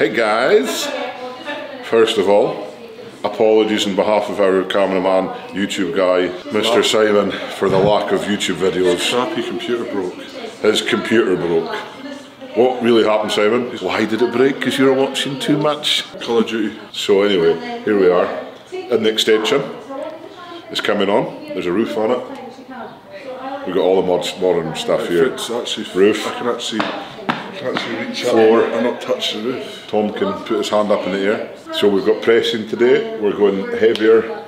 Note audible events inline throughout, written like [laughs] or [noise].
Hey guys! First of all, apologies on behalf of our cameraman, YouTube guy, Mr. Simon, for the lack of YouTube videos. Crappy computer broke. His computer broke. What really happened, Simon? Why did it break? Because you were watching too much. Call of Duty. So anyway, here we are. And the extension is coming on. There's a roof on it. We've got all the mod modern stuff here. It's actually Roof. I can actually, can actually reach Floor. out and not touch the roof. Tom can put his hand up in the air. So we've got pressing today. We're going heavier,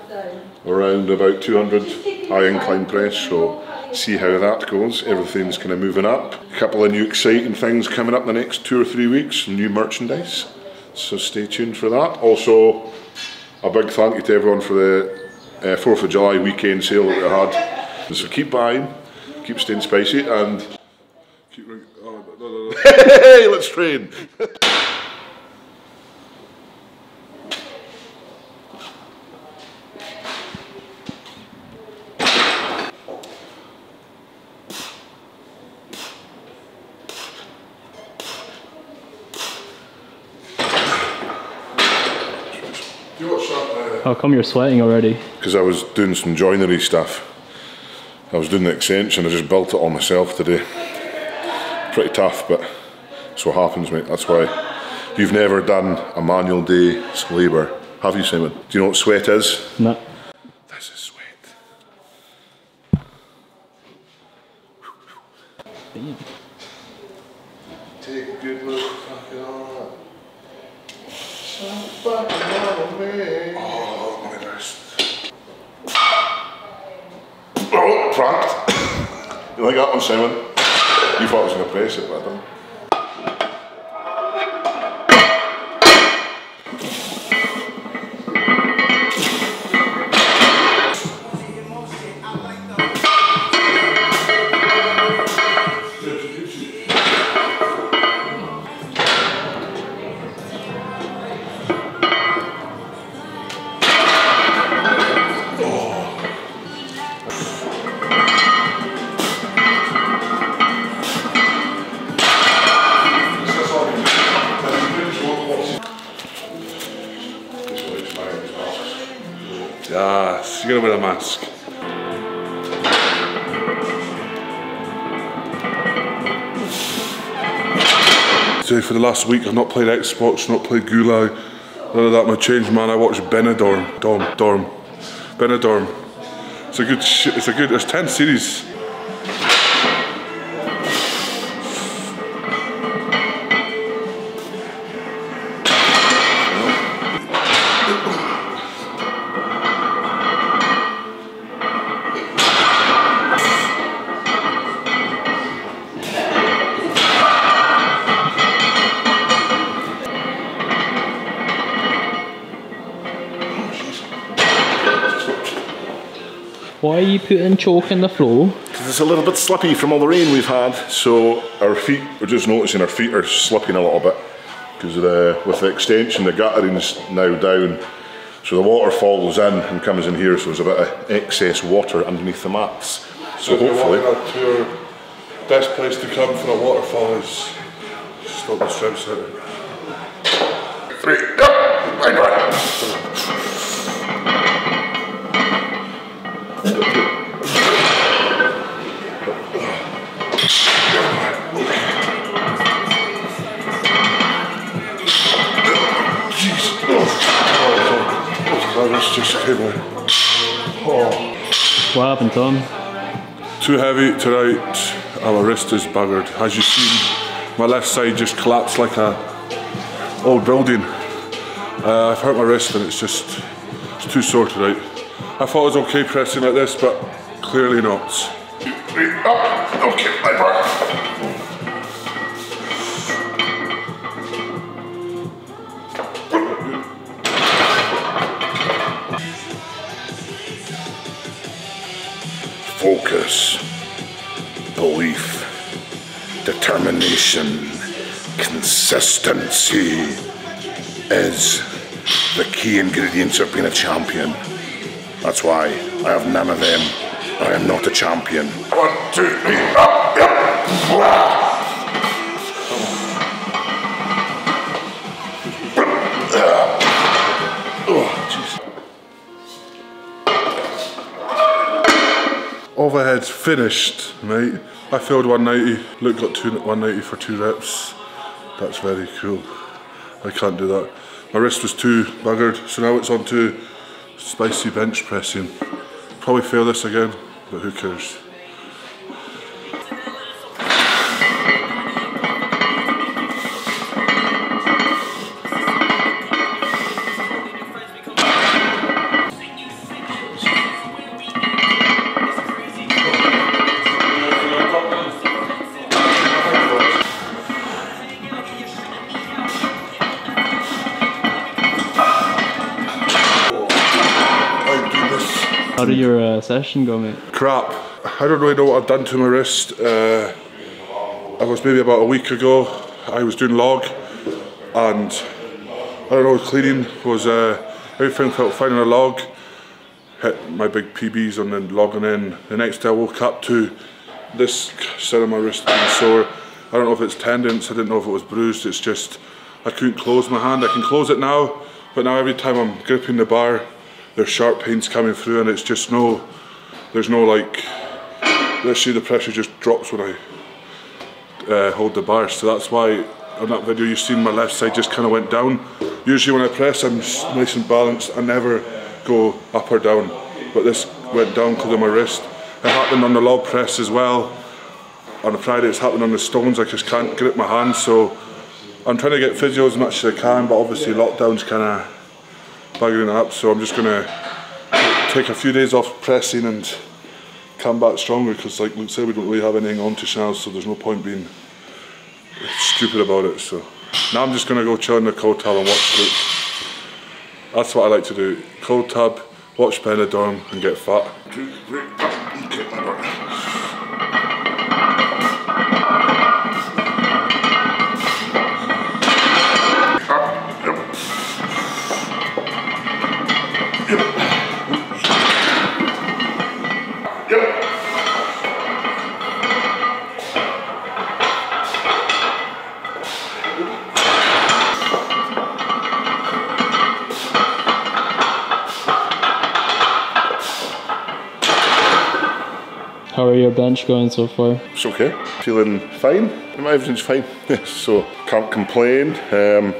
around about 200 high incline press. So see how that goes. Everything's kind of moving up. A couple of new exciting things coming up the next two or three weeks. New merchandise. So stay tuned for that. Also, a big thank you to everyone for the uh, 4th of July weekend sale that we had. So keep buying, keep staying spicy, and Keep ring- oh, no, no, no. [laughs] hey, let's train. Do you watch that? How oh, come you're sweating already? because I was doing some joinery stuff. I was doing the extension, I just built it all myself today. Pretty tough, but that's what happens, mate. That's why you've never done a manual day's labour, have you, Simon? Do you know what sweat is? No. This is sweat. Take a good look, fucking all Oh, my wrist. Oh, pranked. you like that one, Simon? You thought I was going to press it, but I didn't. Yes, you're gonna wear a mask. So for the last week I've not played Xbox, not played Gulag, none of that. My change man, I watched Benidorm, Dorm, Dorm, Benidorm. It's a good, it's a good, there's 10 series. You putting chalk in the floor? It's a little bit slippy from all the rain we've had, so our feet, we're just noticing our feet are slipping a little bit because uh, with the extension, the guttering's now down, so the water falls in and comes in here, so there's a bit of excess water underneath the mats. So hopefully, Up to your best place to come for a waterfall is stop the strip centre. three, go, right, right. My wrist just came away. What happened, Tom? Too heavy tonight, Our wrist is buggered. As you see, my left side just collapsed like a old building. Uh, I've hurt my wrist and it's just it's too sore tonight. I thought it was okay pressing like this, but clearly not. Three, up, okay, right, right. Focus, belief, determination, consistency is the key ingredients of being a champion. That's why I have none of them. I am not a champion. One, two, three, up, yep. Overheads finished, mate. I failed 190, Luke got two, 190 for two reps. That's very cool. I can't do that. My wrist was too buggered, so now it's on to spicy bench pressing. Probably fail this again, but who cares? How did your uh, session go, mate? crap. I don't really know what I've done to my wrist. Uh, I was maybe about a week ago. I was doing log, and I don't know. Cleaning was uh, everything felt fine on a log. Hit my big PBs on the logging in. the next day I woke up to this side of my wrist being sore. I don't know if it's tendons. I didn't know if it was bruised. It's just I couldn't close my hand. I can close it now, but now every time I'm gripping the bar, there's sharp pains coming through, and it's just no. There's no like. Let's see, the pressure just drops when I uh, hold the bar. So that's why on that video you've seen my left side just kind of went down. Usually when I press, I'm nice and balanced. I never go up or down, but this went down because of my wrist. It happened on the log press as well. On a Friday, it's happened on the stones. I just can't grip my hands. so I'm trying to get physio as much as I can. But obviously, lockdown's kind of buggering it up. So I'm just gonna take a few days off pressing and come back stronger because like Luke said we don't really have anything on to Chanel so there's no point being stupid about it so. Now I'm just to go chill in the cold tub and watch Luke. That's what I like to do. Cold tub watch Benidorm and get fat How are your bench going so far? It's okay. Feeling fine. Everything's fine. [laughs] so can't complain. Um,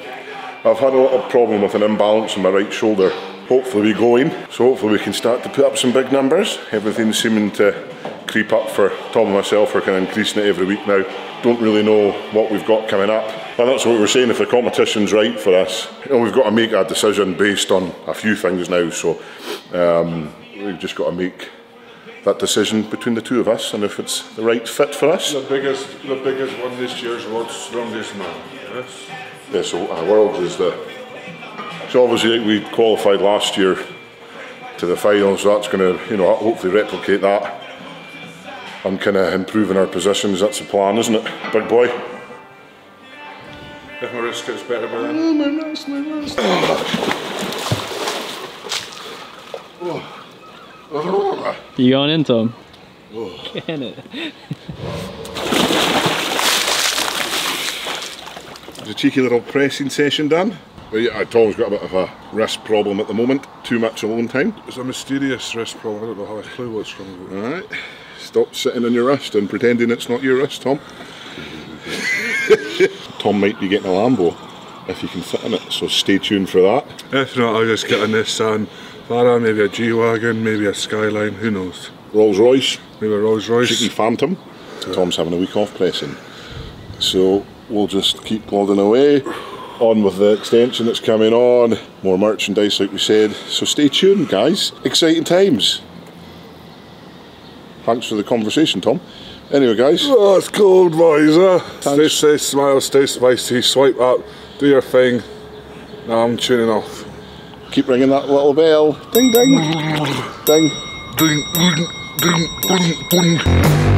I've had a little problem with an imbalance in my right shoulder. Hopefully we go in. So hopefully we can start to put up some big numbers. Everything's seeming to creep up for Tom and myself. We're kind of increasing it every week now. Don't really know what we've got coming up. And that's what we we're saying. If the competition's right for us, you know, we've got to make a decision based on a few things now. So um, we've just got to make that decision between the two of us and if it's the right fit for us. the biggest the biggest one this year's world's strongest man yes Yeah, so our world is the. So obviously we qualified last year to the final, so that's going to, you know, hopefully replicate that and kind of improving our positions. That's the plan, isn't it, big boy? if my wrist gets better by then You going in, Tom? Can it? It's a cheeky little pressing session done. Well, yeah, uh, Tom's got a bit of a wrist problem at the moment. Too much alone time. it's a mysterious wrist problem I don't know how I clue what's wrong with it All right. Stop sitting on your wrist and pretending it's not your wrist, Tom. [laughs] Tom might be getting a Lambo if you can fit in it, so stay tuned for that. if not I'll just get a Nissan Maybe a G-Wagon maybe a Skyline who knows Rolls Royce, maybe a Rolls Royce cheeky Phantom. Tom's having a week off pressing. So we'll just keep plodding away. On with the extension that's coming on, more merchandise, like we said. So stay tuned, guys. Exciting times. Thanks for the conversation, Tom. Anyway, guys, Oh, it's cold, boys. Uh. Stay safe, smile, stay spicy, swipe up, do your thing. Now I'm tuning off. Keep ringing that little bell. Ding, ding. ding. Ding, ding, ding, ding, ding.